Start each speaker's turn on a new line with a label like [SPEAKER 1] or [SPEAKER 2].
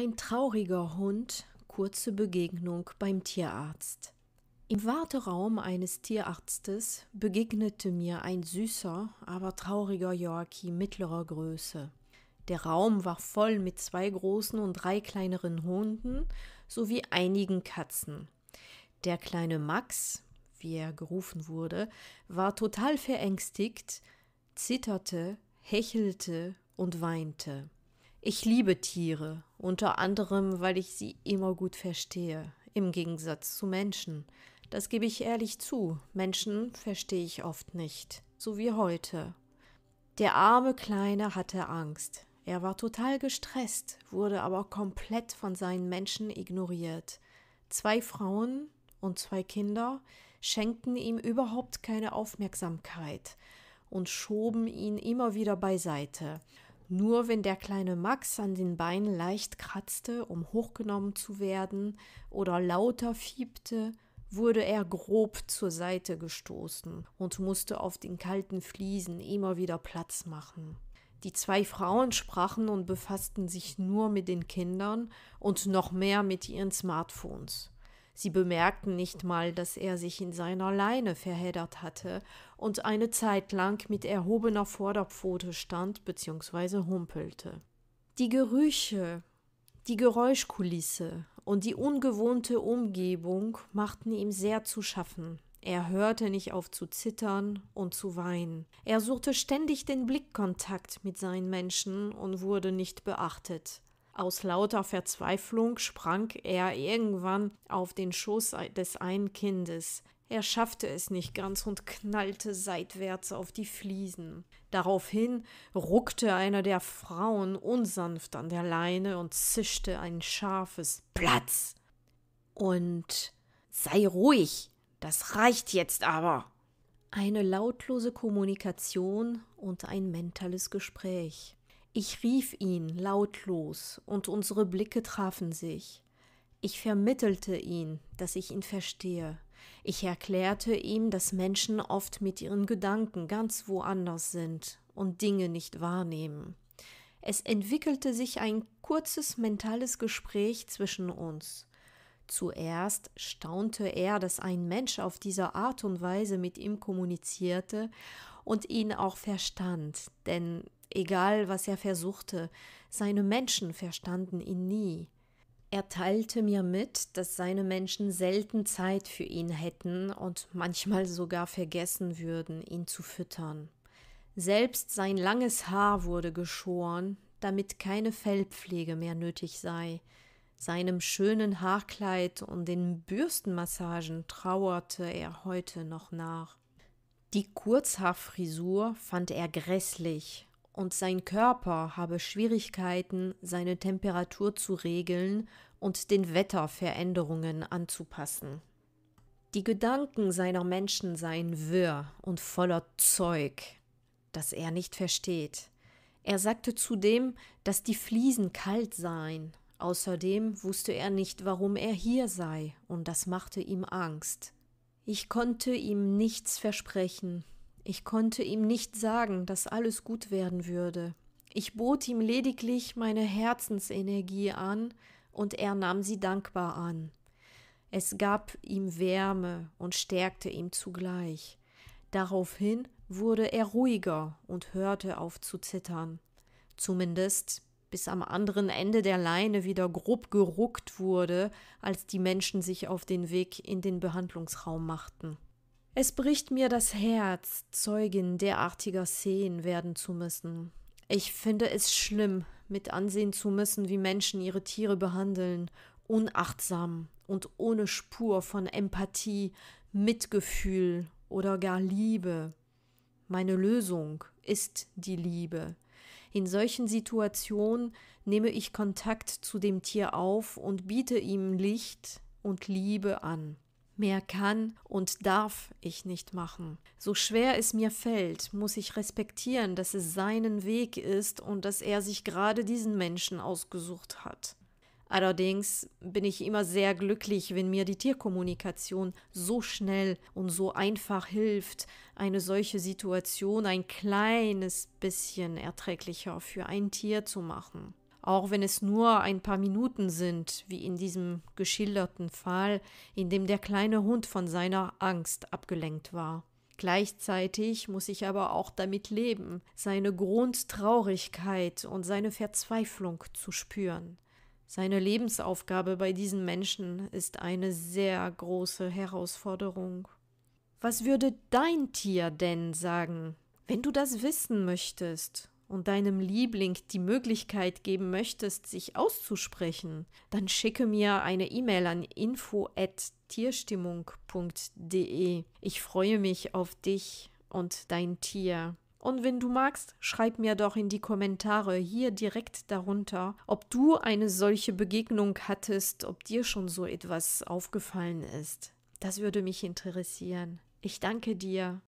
[SPEAKER 1] Ein trauriger Hund, kurze Begegnung beim Tierarzt. Im Warteraum eines Tierarztes begegnete mir ein süßer, aber trauriger Yorkie mittlerer Größe. Der Raum war voll mit zwei großen und drei kleineren Hunden sowie einigen Katzen. Der kleine Max, wie er gerufen wurde, war total verängstigt, zitterte, hechelte und weinte. Ich liebe Tiere, unter anderem, weil ich sie immer gut verstehe, im Gegensatz zu Menschen. Das gebe ich ehrlich zu, Menschen verstehe ich oft nicht, so wie heute. Der arme Kleine hatte Angst. Er war total gestresst, wurde aber komplett von seinen Menschen ignoriert. Zwei Frauen und zwei Kinder schenkten ihm überhaupt keine Aufmerksamkeit und schoben ihn immer wieder beiseite. Nur wenn der kleine Max an den Beinen leicht kratzte, um hochgenommen zu werden, oder lauter fiebte, wurde er grob zur Seite gestoßen und musste auf den kalten Fliesen immer wieder Platz machen. Die zwei Frauen sprachen und befassten sich nur mit den Kindern und noch mehr mit ihren Smartphones. Sie bemerkten nicht mal, dass er sich in seiner Leine verheddert hatte und eine Zeit lang mit erhobener Vorderpfote stand bzw. humpelte. Die Gerüche, die Geräuschkulisse und die ungewohnte Umgebung machten ihm sehr zu schaffen. Er hörte nicht auf zu zittern und zu weinen. Er suchte ständig den Blickkontakt mit seinen Menschen und wurde nicht beachtet. Aus lauter Verzweiflung sprang er irgendwann auf den Schoß des einen Kindes. Er schaffte es nicht ganz und knallte seitwärts auf die Fliesen. Daraufhin ruckte einer der Frauen unsanft an der Leine und zischte ein scharfes Platz. Und sei ruhig, das reicht jetzt aber. Eine lautlose Kommunikation und ein mentales Gespräch. Ich rief ihn lautlos, und unsere Blicke trafen sich. Ich vermittelte ihn, dass ich ihn verstehe. Ich erklärte ihm, dass Menschen oft mit ihren Gedanken ganz woanders sind und Dinge nicht wahrnehmen. Es entwickelte sich ein kurzes mentales Gespräch zwischen uns. Zuerst staunte er, dass ein Mensch auf diese Art und Weise mit ihm kommunizierte und ihn auch verstand, denn egal was er versuchte, seine Menschen verstanden ihn nie. Er teilte mir mit, dass seine Menschen selten Zeit für ihn hätten und manchmal sogar vergessen würden, ihn zu füttern. Selbst sein langes Haar wurde geschoren, damit keine Fellpflege mehr nötig sei. Seinem schönen Haarkleid und den Bürstenmassagen trauerte er heute noch nach. Die Kurzhaarfrisur fand er grässlich und sein Körper habe Schwierigkeiten, seine Temperatur zu regeln und den Wetterveränderungen anzupassen. Die Gedanken seiner Menschen seien wirr und voller Zeug, das er nicht versteht. Er sagte zudem, dass die Fliesen kalt seien. Außerdem wusste er nicht, warum er hier sei, und das machte ihm Angst. Ich konnte ihm nichts versprechen, ich konnte ihm nicht sagen, dass alles gut werden würde. Ich bot ihm lediglich meine Herzensenergie an, und er nahm sie dankbar an. Es gab ihm Wärme und stärkte ihn zugleich. Daraufhin wurde er ruhiger und hörte auf zu zittern. Zumindest bis am anderen Ende der Leine wieder grob geruckt wurde, als die Menschen sich auf den Weg in den Behandlungsraum machten. Es bricht mir das Herz, Zeugin derartiger Szenen werden zu müssen. Ich finde es schlimm, mit ansehen zu müssen, wie Menschen ihre Tiere behandeln, unachtsam und ohne Spur von Empathie, Mitgefühl oder gar Liebe. Meine Lösung ist die Liebe. In solchen Situationen nehme ich Kontakt zu dem Tier auf und biete ihm Licht und Liebe an. Mehr kann und darf ich nicht machen. So schwer es mir fällt, muss ich respektieren, dass es seinen Weg ist und dass er sich gerade diesen Menschen ausgesucht hat. Allerdings bin ich immer sehr glücklich, wenn mir die Tierkommunikation so schnell und so einfach hilft, eine solche Situation ein kleines bisschen erträglicher für ein Tier zu machen. Auch wenn es nur ein paar Minuten sind, wie in diesem geschilderten Fall, in dem der kleine Hund von seiner Angst abgelenkt war. Gleichzeitig muss ich aber auch damit leben, seine Grundtraurigkeit und seine Verzweiflung zu spüren. Seine Lebensaufgabe bei diesen Menschen ist eine sehr große Herausforderung. Was würde dein Tier denn sagen, wenn du das wissen möchtest und deinem Liebling die Möglichkeit geben möchtest, sich auszusprechen, dann schicke mir eine E-Mail an info@tierstimmung.de. Ich freue mich auf dich und dein Tier. Und wenn du magst, schreib mir doch in die Kommentare hier direkt darunter, ob du eine solche Begegnung hattest, ob dir schon so etwas aufgefallen ist. Das würde mich interessieren. Ich danke dir